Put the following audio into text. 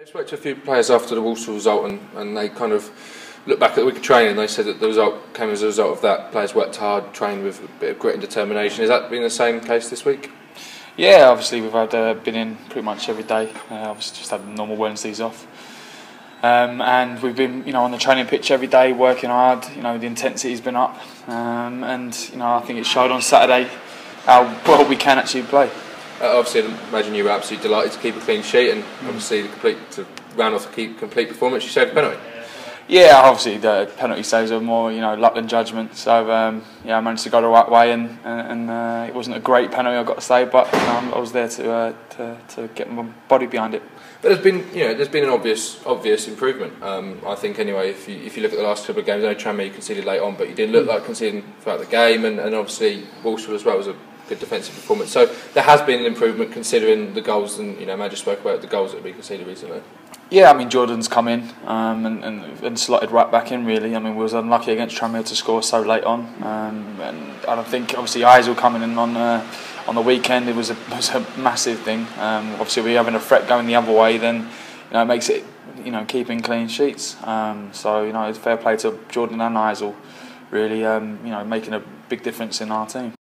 I spoke to a few players after the Walsall result and, and they kind of looked back at the week of training and they said that the result came as a result of that. Players worked hard, trained with a bit of grit and determination. Has that been the same case this week? Yeah, obviously we've had uh, been in pretty much every day. Uh, obviously just had normal Wednesdays off. Um, and we've been, you know, on the training pitch every day, working hard. You know, the intensity's been up, um, and you know, I think it showed on Saturday how well we can actually play. Uh, obviously, I imagine you were absolutely delighted to keep a clean sheet, and obviously the complete to round off the keep, complete performance. You saved a penalty. Yeah, obviously the penalty saves are more, you know, luck than judgment. So um, yeah, I managed to go the right way, and and, uh, it wasn't a great penalty, I've got to say, but you know, I was there to, uh, to to get my body behind it. But there's been, you know, there's been an obvious, obvious improvement. Um, I think anyway. If you if you look at the last couple of games, I know Tranmere you conceded late on, but you didn't look like conceding throughout the game, and, and obviously Walsall as well was a good defensive performance. So there has been an improvement considering the goals, and you know, Major spoke about the goals that have been conceded recently. Yeah, I mean Jordan's come in um, and, and, and slotted right back in. Really, I mean we was unlucky against Tranmere to score so late on, um, and I don't think obviously Eisel coming in on uh, on the weekend it was a was a massive thing. Um, obviously we're having a threat going the other way, then you know it makes it you know keeping clean sheets. Um, so you know it's fair play to Jordan and Eisel, really um, you know making a big difference in our team.